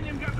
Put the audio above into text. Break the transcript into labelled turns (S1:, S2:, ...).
S1: Ukrainian government.